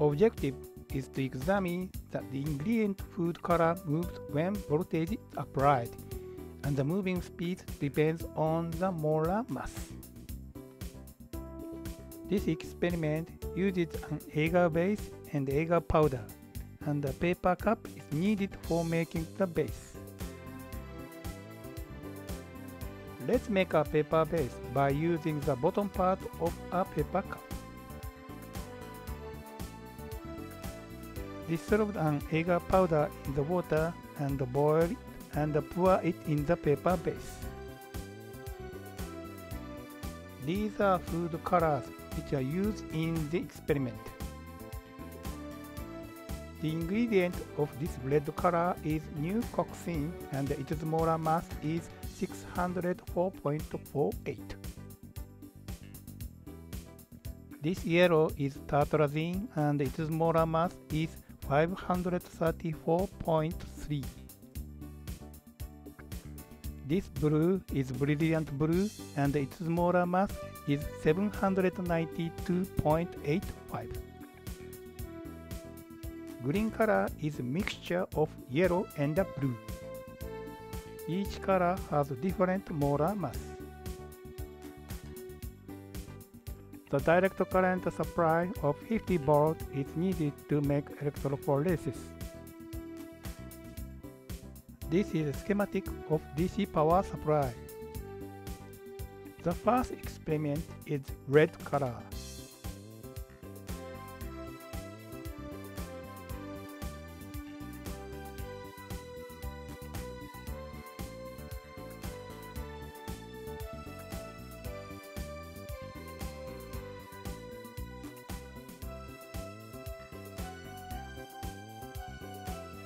Objective is to examine that the ingredient food color moves when voltage is applied, and the moving speed depends on the molar mass. This experiment uses an agar base and agar powder, and a paper cup is needed for making the base. Let's make a paper base by using the bottom part of a paper cup. Dissolve an agar powder in the water and boil it and pour it in the paper base. These are food colors which are used in the experiment. The ingredient of this red color is New Coccine and its molar mass is 604.48. This yellow is tartrazine and its molar mass is 534.3. This blue is brilliant blue and its molar mass is 792.85. Green color is mixture of yellow and blue. Each color has different molar mass. The direct current supply of 50 volts is needed to make electrophoresis. This is a schematic of DC power supply. The first experiment is red color.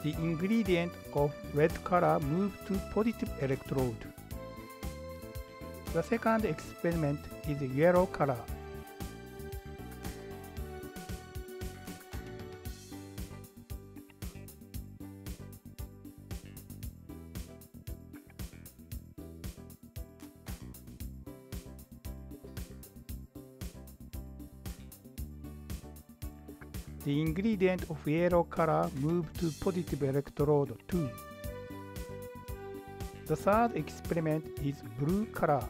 The ingredient of red color moves to positive electrode. The second experiment is yellow color. The ingredient of yellow color moves to positive electrode 2. The third experiment is blue color.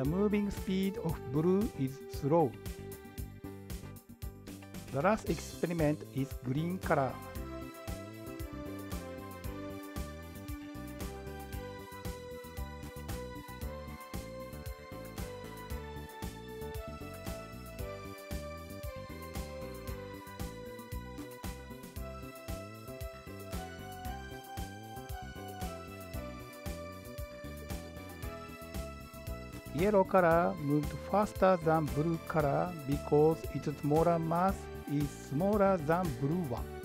The moving speed of blue is slow. The last experiment is green color. Yellow color moved faster than blue color because its molar mass is smaller than blue one.